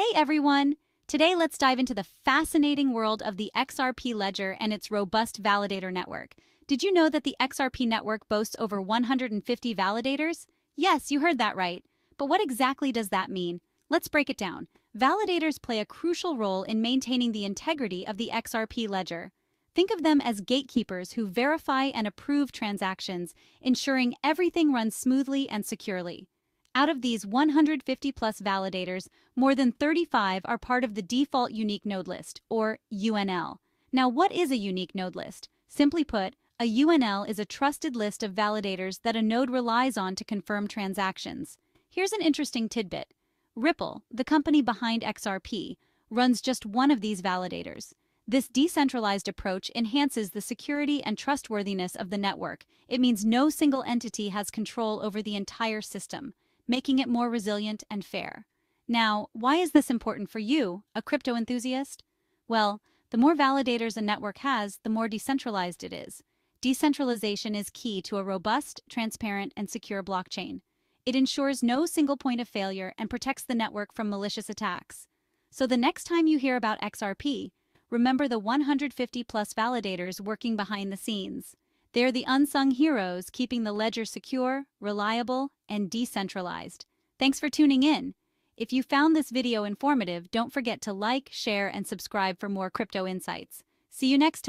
Hey everyone! Today let's dive into the fascinating world of the XRP ledger and its robust validator network. Did you know that the XRP network boasts over 150 validators? Yes, you heard that right. But what exactly does that mean? Let's break it down. Validators play a crucial role in maintaining the integrity of the XRP ledger. Think of them as gatekeepers who verify and approve transactions, ensuring everything runs smoothly and securely. Out of these 150 plus validators, more than 35 are part of the default unique node list, or UNL. Now, what is a unique node list? Simply put, a UNL is a trusted list of validators that a node relies on to confirm transactions. Here's an interesting tidbit. Ripple, the company behind XRP, runs just one of these validators. This decentralized approach enhances the security and trustworthiness of the network. It means no single entity has control over the entire system making it more resilient and fair. Now, why is this important for you, a crypto enthusiast? Well, the more validators a network has, the more decentralized it is. Decentralization is key to a robust, transparent, and secure blockchain. It ensures no single point of failure and protects the network from malicious attacks. So the next time you hear about XRP, remember the 150 plus validators working behind the scenes. They're the unsung heroes keeping the ledger secure, reliable, and decentralized. Thanks for tuning in. If you found this video informative, don't forget to like, share, and subscribe for more crypto insights. See you next time.